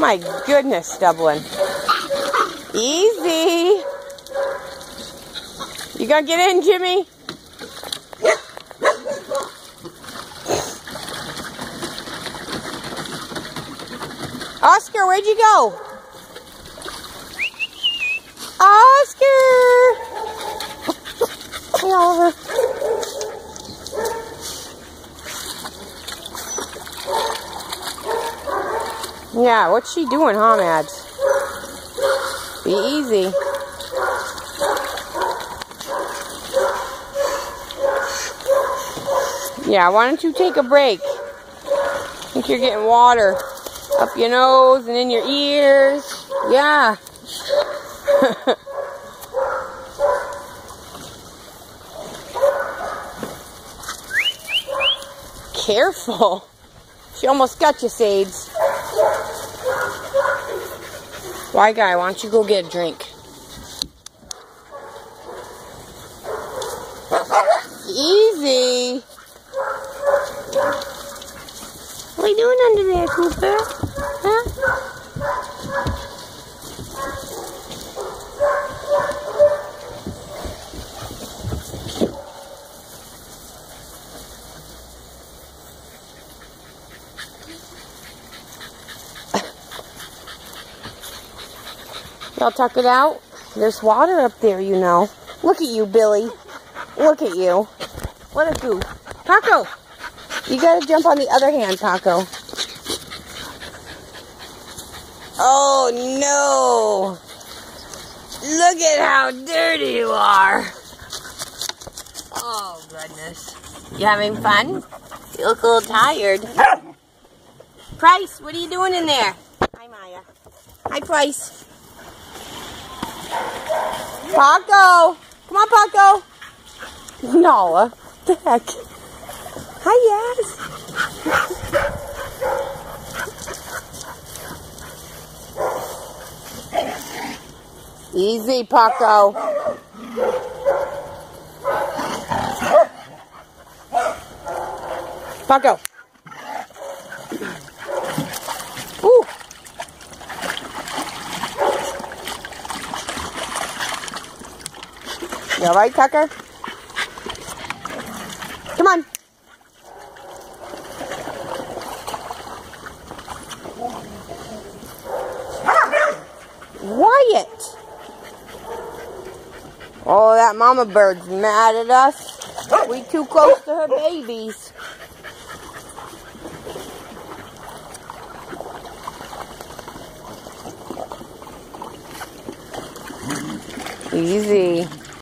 My goodness, Dublin. Easy. You gonna get in, Jimmy? Oscar, where'd you go? Oscar! Yeah, what's she doing, huh, Mads? Be easy. Yeah, why don't you take a break? I think you're getting water up your nose and in your ears. Yeah. Careful. She almost got you, Sades. Why, guy, why don't you go get a drink? Easy. What are you doing under there, Cooper? Huh? Y'all tuck it out? There's water up there, you know. Look at you, Billy. Look at you. What a goof. Taco! You gotta jump on the other hand, Taco. Oh no! Look at how dirty you are! Oh goodness. You having fun? You look a little tired. Price, what are you doing in there? Hi, Maya. Hi, Price. Paco! Come on, Paco! Nala, the heck? Hi, Yaz. Easy, Paco. Paco. You all right, Tucker? Come on. Wyatt. Oh, that mama bird's mad at us. We too close to her babies. Easy.